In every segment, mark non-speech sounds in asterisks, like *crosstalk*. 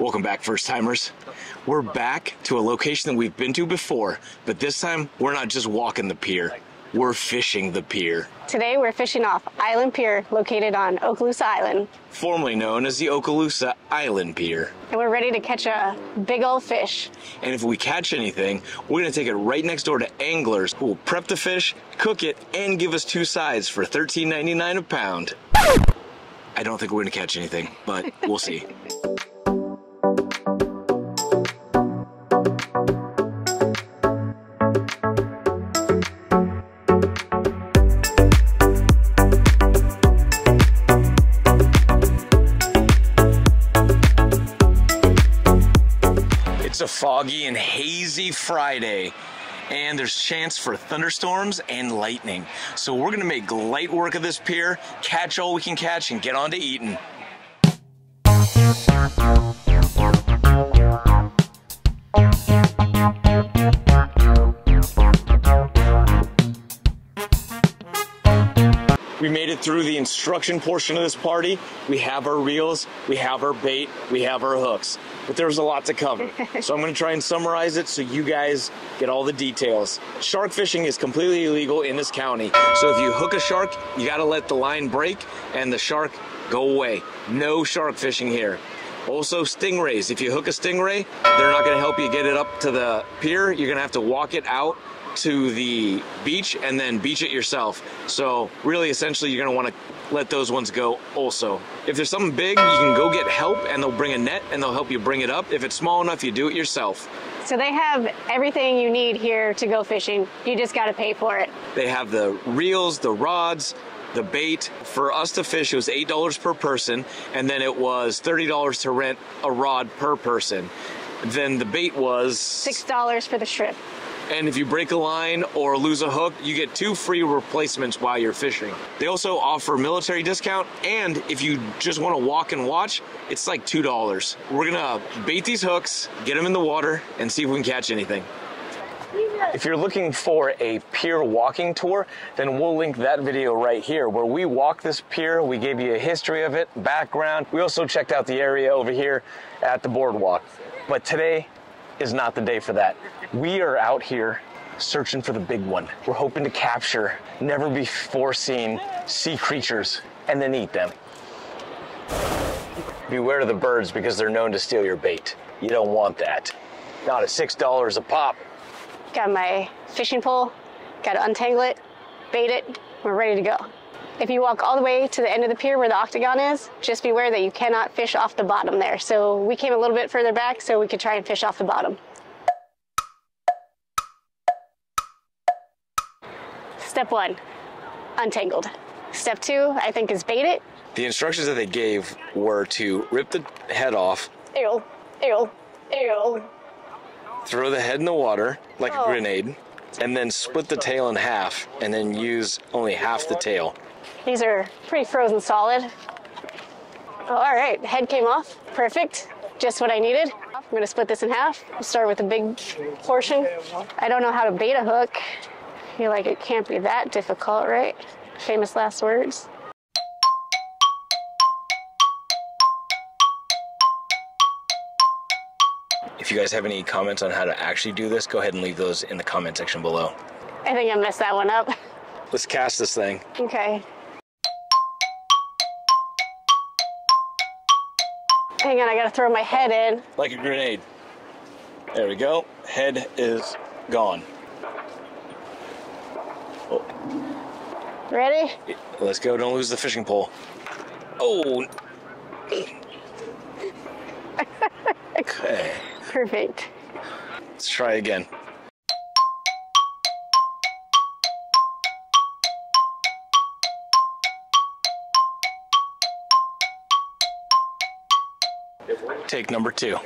Welcome back, first timers. We're back to a location that we've been to before, but this time we're not just walking the pier, we're fishing the pier. Today we're fishing off Island Pier located on Okaloosa Island. Formerly known as the Okaloosa Island Pier. And we're ready to catch a big old fish. And if we catch anything, we're gonna take it right next door to anglers who will prep the fish, cook it, and give us two sides for $13.99 a pound. I don't think we're gonna catch anything, but we'll see. A foggy and hazy Friday, and there's chance for thunderstorms and lightning. So we're gonna make light work of this pier, catch all we can catch, and get on to eating. We made it through the instruction portion of this party. We have our reels, we have our bait, we have our hooks. But there's a lot to cover. *laughs* so I'm going to try and summarize it so you guys get all the details. Shark fishing is completely illegal in this county. So if you hook a shark, you got to let the line break and the shark go away. No shark fishing here. Also, stingrays. If you hook a stingray, they're not going to help you get it up to the pier. You're going to have to walk it out to the beach and then beach it yourself. So really, essentially, you're gonna wanna let those ones go also. If there's something big, you can go get help and they'll bring a net and they'll help you bring it up. If it's small enough, you do it yourself. So they have everything you need here to go fishing. You just got to pay for it. They have the reels, the rods, the bait. For us to fish, it was $8 per person, and then it was $30 to rent a rod per person. Then the bait was $6 for the shrimp. And if you break a line or lose a hook, you get two free replacements while you're fishing. They also offer military discount, and if you just want to walk and watch, it's like $2. We're gonna bait these hooks, get them in the water, and see if we can catch anything. If you're looking for a pier walking tour, then we'll link that video right here where we walk this pier. We gave you a history of it, background. We also checked out the area over here at the boardwalk. But today is not the day for that. We are out here searching for the big one. We're hoping to capture never before seen sea creatures and then eat them. Beware of the birds because they're known to steal your bait. You don't want that. Not at $6 a pop. Got my fishing pole, got to untangle it, bait it, we're ready to go. If you walk all the way to the end of the pier where the octagon is, just beware that you cannot fish off the bottom there. So we came a little bit further back so we could try and fish off the bottom. Step one, untangled. Step two, I think, is bait it. The instructions that they gave were to rip the head off, Ew, ew, ew. throw the head in the water like Oh. a grenade, and then split the tail in half, and then use only half the tail. These are pretty frozen solid. Oh, all right, head came off. Perfect. Just what I needed. I'm gonna split this in half. Start with the big portion. I don't know how to bait a hook. I feel like it can't be that difficult, right? Famous last words. If you guys have any comments on how to actually do this, go ahead and leave those in the comment section below. I think I messed that one up. Let's cast this thing. Okay. Hang on, I gotta throw my head in. like a grenade. There we go. Head is gone. Oh, Ready? let's go. Don't lose the fishing pole. Oh. *laughs* Okay. Perfect. Let's try again. Take number two.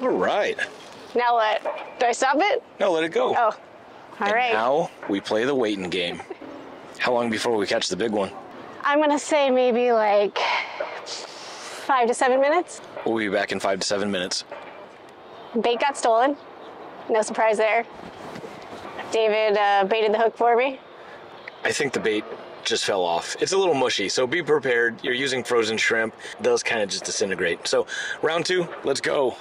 All right. Now what? Do I stop it? No, let it go. Oh, all and right. Now we play the waiting game. *laughs* How long before we catch the big one? I'm gonna say maybe like five to seven minutes. We'll be back in five to seven minutes. Bait got stolen. No surprise there. David uh, baited the hook for me. I think the bait just fell off. It's a little mushy, so be prepared. You're using frozen shrimp. Those kind of just disintegrate. So round two, let's go.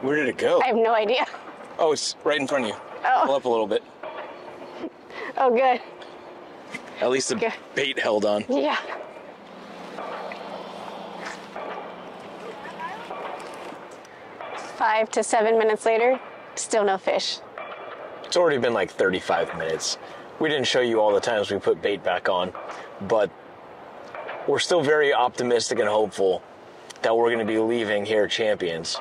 Where did it go? I have no idea. Oh, it's right in front of you. Oh. Pull up a little bit. Oh, good. At least the bait held on. Yeah. Five to seven minutes later, still no fish. It's already been like 35 minutes. We didn't show you all the times we put bait back on, but we're still very optimistic and hopeful that we're going to be leaving here champions.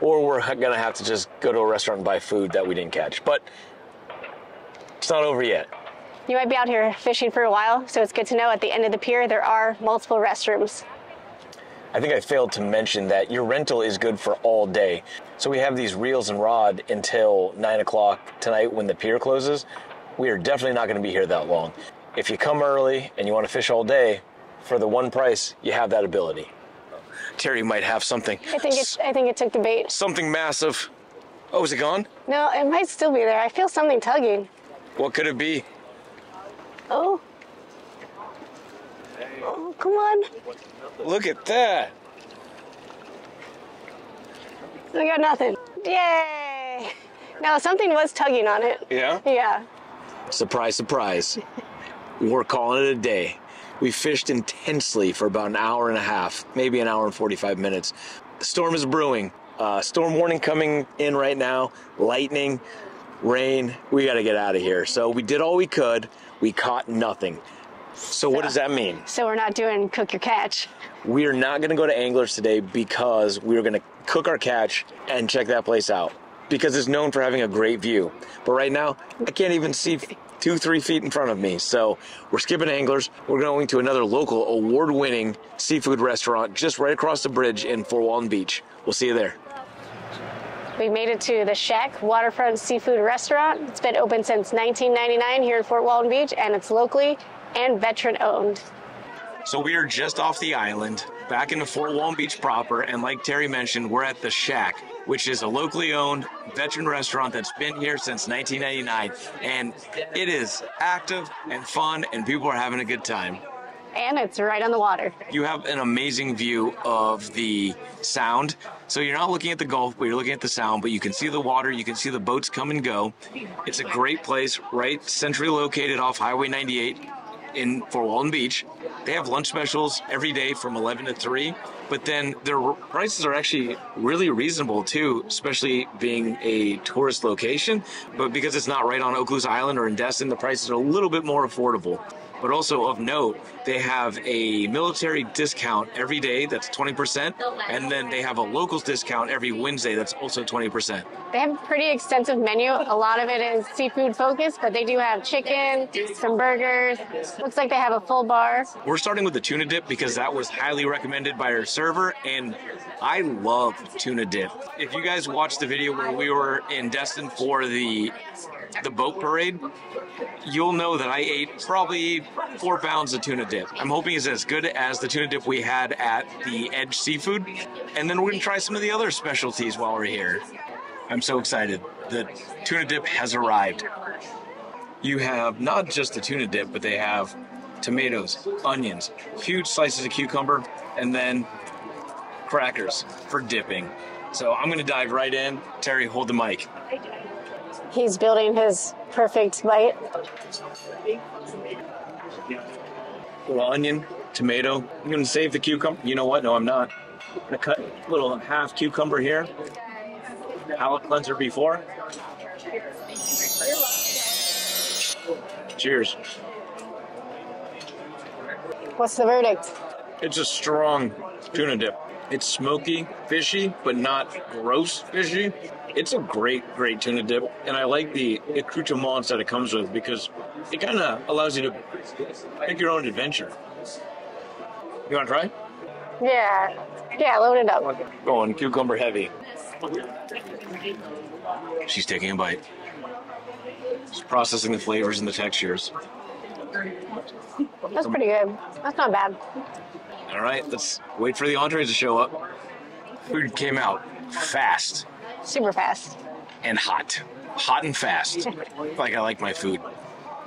Or we're going to have to just go to a restaurant and buy food that we didn't catch. But it's not over yet. You might be out here fishing for a while, so it's good to know at the end of the pier there are multiple restrooms. I think I failed to mention that your rental is good for all day. So we have these reels and rod until 9 o'clock tonight when the pier closes. We are definitely not going to be here that long. If you come early and you want to fish all day, for the one price, you have that ability. Terry might have something. I think it. I think it took the bait. something massive. Oh, is it gone? No, it might still be there. I feel something tugging. What could it be? Oh. Oh, come on. Look at that. I got nothing. Yay! No, something was tugging on it. Yeah? Yeah. Surprise, surprise. We're calling it a day. We fished intensely for about an hour and a half, maybe an hour and 45 minutes. The storm is brewing. Uh, storm warning coming in right now. Lightning, rain. We got to get out of here. So we did all we could. We caught nothing. So what does that mean? So we're not doing cook your catch. We are not going to go to Anglers today because we are going to cook our catch and check that place out because it's known for having a great view. But right now, I can't even see two, three feet in front of me. So we're skipping Anglers. We're going to another local award winning seafood restaurant just right across the bridge in Fort Walton Beach. We'll see you there. We made it to the Shack Waterfront Seafood Restaurant. It's been open since 1999 here in Fort Walton Beach, and it's locally and veteran owned. So we are just off the island, back into Fort Walton Beach proper, and like Terry mentioned, we're at the Shack, which is a locally owned veteran restaurant that's been here since 1999, and it is active and fun, and people are having a good time. And it's right on the water. You have an amazing view of the sound. So you're not looking at the Gulf, but you're looking at the sound, but you can see the water, you can see the boats come and go. It's a great place, right centrally located off Highway 98 in Fort Walton Beach. They have lunch specials every day from 11 to 3, but then their prices are actually really reasonable too, especially being a tourist location. But because it's not right on Okaloosa Island or in Destin, the prices are a little bit more affordable. But also of note, they have a military discount every day that's 20%, and then they have a locals discount every Wednesday that's also 20%. They have a pretty extensive menu. A lot of it is seafood focused, but they do have chicken, some burgers. Looks like they have a full bar. We're starting with the tuna dip because that was highly recommended by our server, and I love tuna dip. If you guys watched the video where we were in Destin for the the boat parade, you'll know that I ate probably four pounds of tuna dip. I'm hoping it's as good as the tuna dip we had at the Edge Seafood, and then we're gonna try some of the other specialties while we're here. I'm so excited. The tuna dip has arrived. You have not just the tuna dip, but they have tomatoes, onions, huge slices of cucumber, and then crackers for dipping. So I'm gonna dive right in. Terry, hold the mic. He's building his perfect bite. Little onion, tomato. I'm gonna save the cucumber. You know what? No, I'm not. I'm gonna cut a little half cucumber here. Palate cleanser before. Cheers. What's the verdict? It's a strong tuna dip. It's smoky, fishy, but not gross fishy. It's a great, great tuna dip, and I like the accoutrements that it comes with because it kind of allows you to pick your own adventure. You want to try? Yeah. Yeah, load it up. Going cucumber heavy. She's taking a bite. She's processing the flavors and the textures. That's pretty good. That's not bad. All right, let's wait for the entrees to show up. Food came out fast. Super fast. and hot. Hot and fast. like I like my food.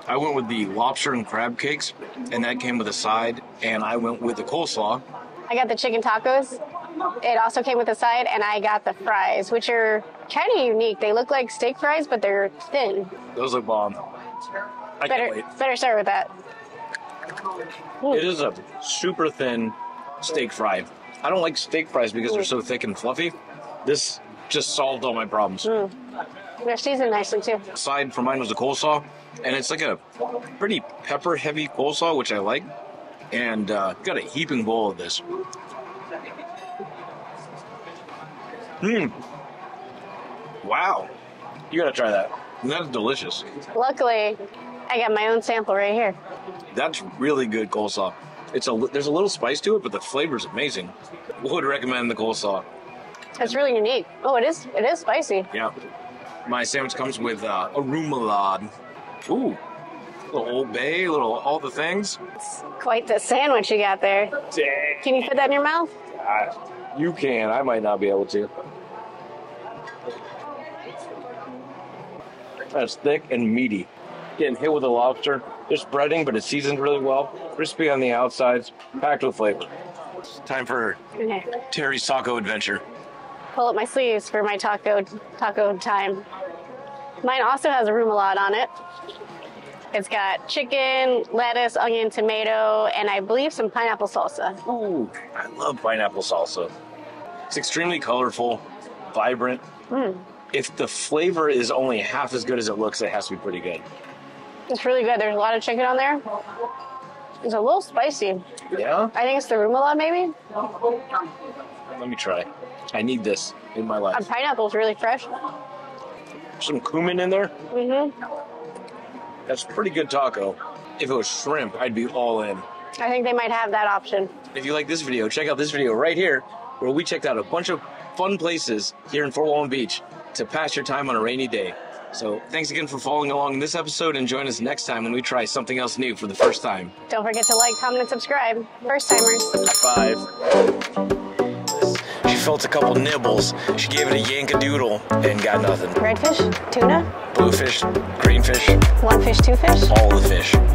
I went with the lobster and crab cakes, and that came with a side, and I went with the coleslaw. I got the chicken tacos. It also came with a side, and I got the fries, which are kind of unique. They look like steak fries, but they're thin. Those look bomb. I Better, can't wait. better start with that. It is a super thin steak fry. I don't like steak fries because they're so thick and fluffy. This just solved all my problems. Hmm. They're seasoned nicely too. Side for mine was the coleslaw, and it's like a pretty pepper heavy coleslaw, which I like. And uh, got a heaping bowl of this. Mmm. Wow. You gotta try that. That's delicious. Luckily, I got my own sample right here. That's really good coleslaw. It's a there's a little spice to it, but the flavor's amazing. Would recommend the coleslaw. It's really unique. Oh, it is. It is spicy. Yeah. My sandwich comes with uh, a remoulade. Ooh. Little Old Bay, little all the things. It's quite the sandwich you got there. Dang. Can you fit that in your mouth? You can. I might not be able to. That's thick and meaty. Getting hit with a lobster. Just breading, but it's seasoned really well. Crispy on the outsides, packed with flavor. Time for Okay. Terry's taco adventure. Pull up my sleeves for my taco taco time. Mine also has a remoulade on it. It's got chicken, lettuce, onion, tomato, and I believe some pineapple salsa. Ooh, I love pineapple salsa. It's extremely colorful, vibrant. Mm. If the flavor is only half as good as it looks, it has to be pretty good. It's really good. There's a lot of chicken on there. It's a little spicy. Yeah? I think it's the remoulade, maybe. Let me try. I need this in my life. pineapple's really fresh. Some cumin in there. Mm-hmm. That's pretty good taco. If it was shrimp, I'd be all in. I think they might have that option. If you like this video, check out this video right here, where we checked out a bunch of fun places here in Fort Walton Beach to pass your time on a rainy day. So thanks again for following along in this episode and join us next time when we try something else new for the first time. Don't forget to like, comment, and subscribe. First timers. Five. She felt a couple nibbles. She gave it a yank-a-doodle and got nothing. Redfish, tuna, Bluefish, greenfish, one fish, two fish. all the fish.